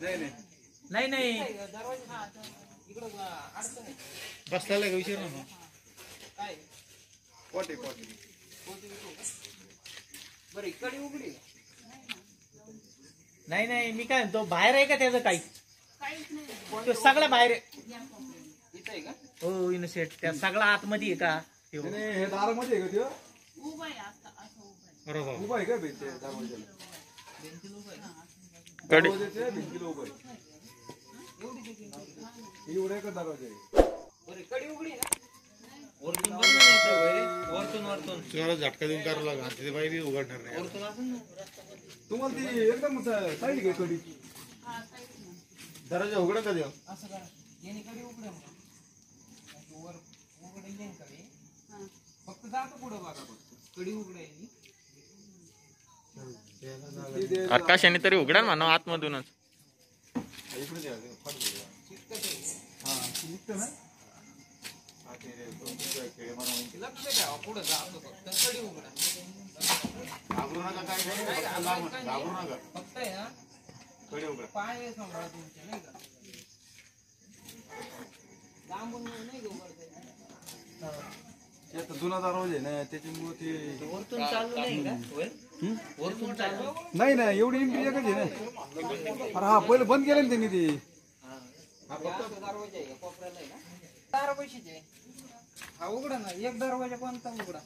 नाही नाही. नाही नाही. बसलेला का विचार ना पोटे पोटे. बरं इकडे उघडी. नाही नाही मी काय म्हणतो बाहेर आहे का त्याचं काही? तो सगळा बाहेर आहे. इथं आहे का? हो इनसेट त्या सगळा आतमध्ये आहे का? ते हो. दारामध्ये आहे का बाबा उभा आहे का उभा आहे. दरवाजा आहे बरं इकडे उघडी ना वरतून बंद नाही ते बाहेर आहे. वरतून वरतून तुम्हाला झटका देऊन करावं लागणार तिथे बाई उघडणार नाही. तुम्हाला ती एकदम साईड घे कडी. दरवाजा उघडा का देऊ असं करा याने कडे उघड वर उघड येईन कडे फक्त जातो पुढं बघा फक्त. कडी उघड आहे नी. ती दे- आकाशाने तरी उघडा म्हणा आतमधूनच. दोन ना त्याच्यामुळे ते वरतून चालू नाही का? नाही ना एवढी इंट्री एकच आहे ना. अरे हा पहिले बंद केलं ना त्यांनी ते. हे असं दरवाजा आहे का कोपऱ्याला आहे ना दार पैशाचे हा उघडा ना. एक दरवाजा कोणता उघडा?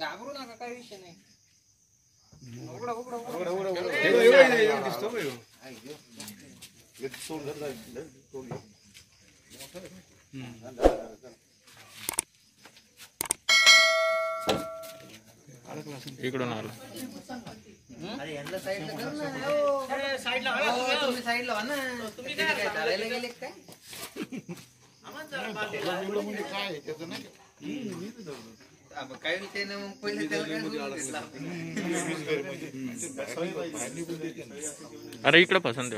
घाबरू नका काही विषय नाही. उघडा उघडा उघडा. उघडा उघडा दिसतो इकडून आला. अरे काय त्याचं नाही काय विषय नाही मग पहिले त्याला इकडे पसंत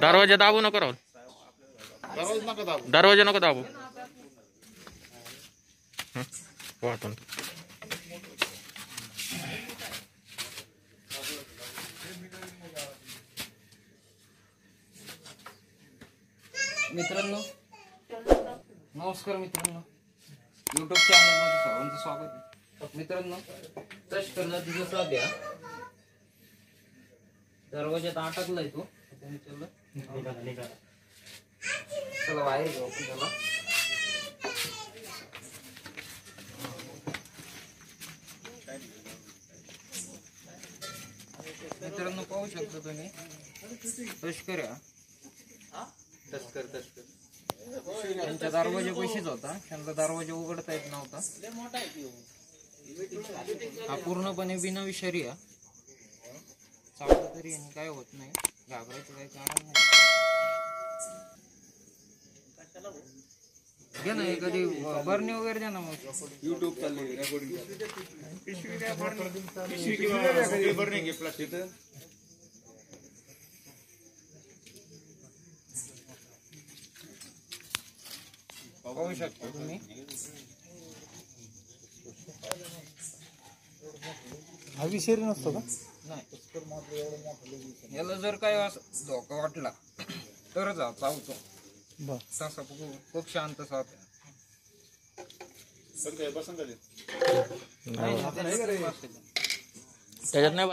दरवाजा दाबू नको राहुल दरवाजा नका दाबू. दरवाजा नको दाबू. हं, वाटून मित्रांनो नमस्कार मित्रांनो. युट्यूब चॅनलमध्ये सर्वांचं स्वागत आहे. मित्रांनो टच करणं तिथं साध्या दरवाज्यात अटकलाय तो. चला बाहेर घेऊ आपण त्याला? मित्रांनो पाहू शकता तुम्ही. तस्कर आहे तस्कर तस्कर. त्यांच्या दरवाजा पैसेच होता. त्यांचा दरवाजा उघडता येत नव्हता. हा पूर्णपणे बिना विषारी आहे. चाललं तरी काय होत नाही. घाबरायचं काही कारण नाही. घ्या ना एखादी बरणी वगैरे द्या ना मग. युट्यूब चालले रेकॉर्डिंग पिशवी किंवा घे प्लास्टिक पाहू शकता. तुम्ही? हा विषारी नसतो का? नाही. याला जर काय असं धोका वाटला तरच हा चावतो. खूप खूप शांत साथ आहे. बसन? त्याच्यात नाही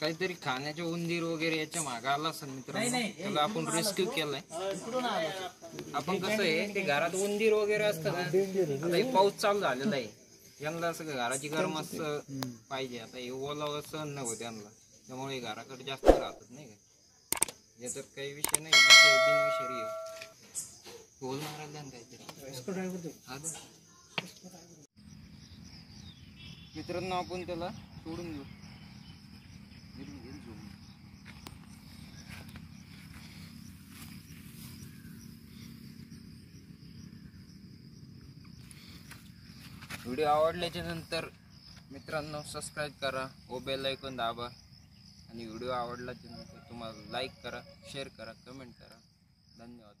काहीतरी खाण्याचे उंदीर वगैरे याच्या मागे आला असेल मित्रांनो नाही. त्याला आपण रेस्क्यू केलाय. आपण कसं आहे ते घरात उंदीर वगैरे असतं ना आता हे पाऊस चालू झालेला आहे. यांना असं घराची गरम असं पाहिजे. आता हे ओला सहन नको त्यांना. त्यामुळे घराकडे जास्त राहतात नाही का? याच्यात काही विषय नाही विषय बिनविषारी बोल मारायला काहीतरी. हा. मित्रांनो आपण त्याला सोडून देऊ. व्हिडिओ आवडल्याच्या नंतर मित्रांनो सबस्क्राईब करा व बेल ऐकून दाबा. आणि व्हिडिओ आवडल्याच्या नंतर तुम्हाला लाईक करा शेअर करा कमेंट करा. धन्यवाद.